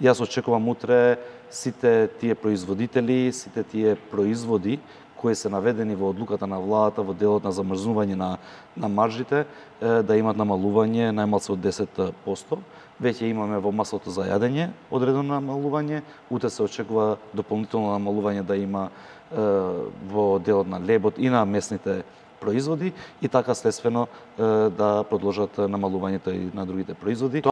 Јас очекувам утре сите тие производители, сите тие производи кои се наведени во одлуката на владата во делот на замрзнување на, на маржите, да имат намалување најмалце од 10%. Веќе имаме во маслото за јадење одредено намалување, утре се очекува дополнително намалување да има во делот на лебот и на местните производи и така следствено да продолжат намалувањето и на другите производи.